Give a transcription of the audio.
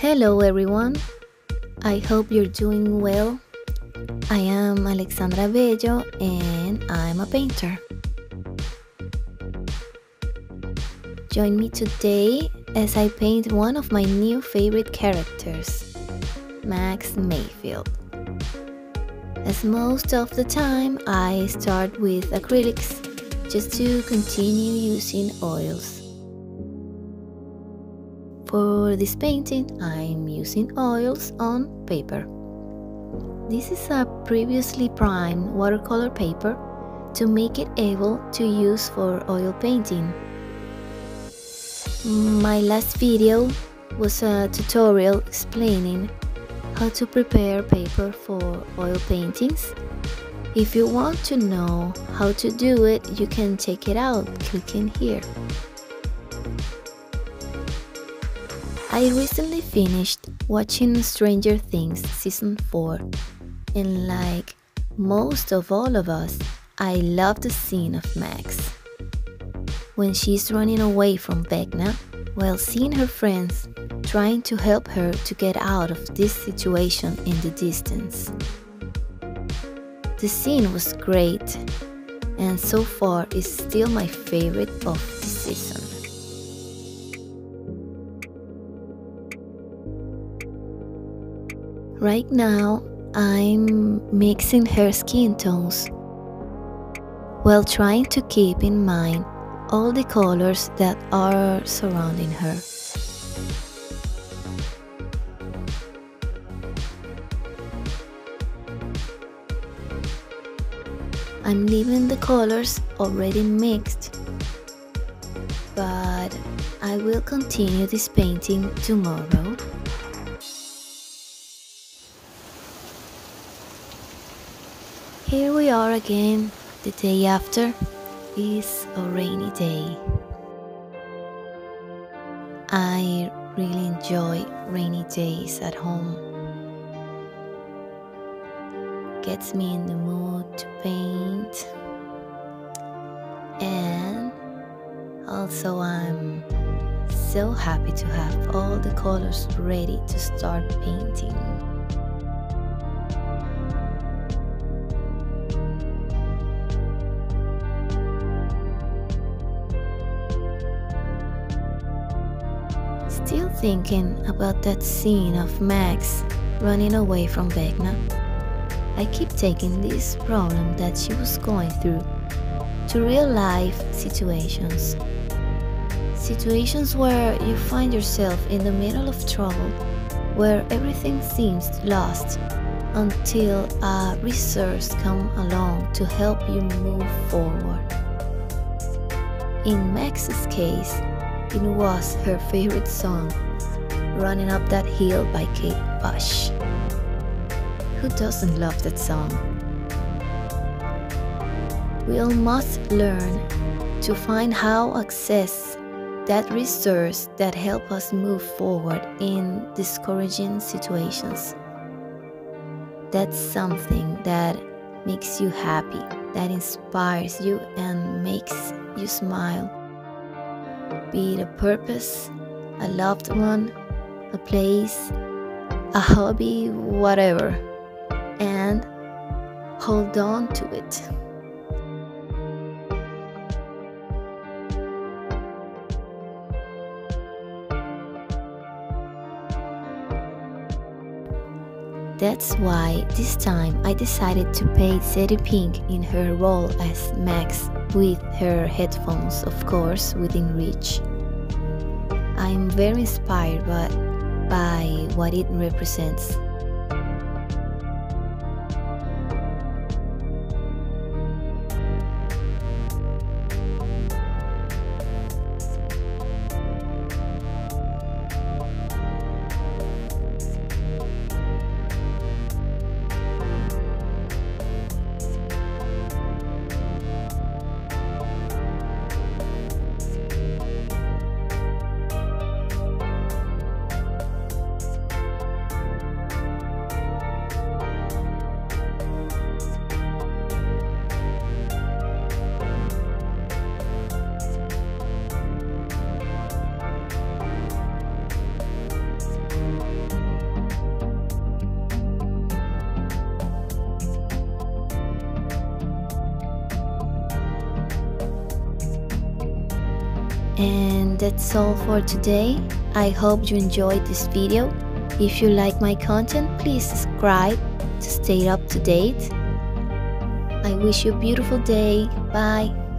Hello everyone, I hope you're doing well. I am Alexandra Bello and I'm a painter. Join me today as I paint one of my new favorite characters, Max Mayfield. As most of the time, I start with acrylics just to continue using oils. For this painting, I'm using oils on paper. This is a previously primed watercolor paper to make it able to use for oil painting. My last video was a tutorial explaining how to prepare paper for oil paintings. If you want to know how to do it, you can check it out clicking here. I recently finished watching Stranger Things season 4 and like most of all of us, I love the scene of Max. When she's running away from Vecna while seeing her friends trying to help her to get out of this situation in the distance. The scene was great and so far is still my favorite of the Right now, I'm mixing her skin tones while trying to keep in mind all the colors that are surrounding her. I'm leaving the colors already mixed, but I will continue this painting tomorrow Here we are again, the day after is a rainy day. I really enjoy rainy days at home. Gets me in the mood to paint. And also I'm so happy to have all the colors ready to start painting. Thinking about that scene of Max running away from Vecna, I keep taking this problem that she was going through to real life situations. Situations where you find yourself in the middle of trouble, where everything seems lost until a resource comes along to help you move forward. In Max's case, it was her favorite song, Running Up That Hill by Kate Bush. Who doesn't love that song? We all must learn to find how access that resource that help us move forward in discouraging situations. That's something that makes you happy, that inspires you and makes you smile be it a purpose, a loved one, a place, a hobby, whatever, and hold on to it. That's why this time I decided to paint Sadie Pink in her role as Max with her headphones, of course, within reach. I'm very inspired by, by what it represents. And that's all for today. I hope you enjoyed this video. If you like my content, please subscribe to stay up to date. I wish you a beautiful day. Bye.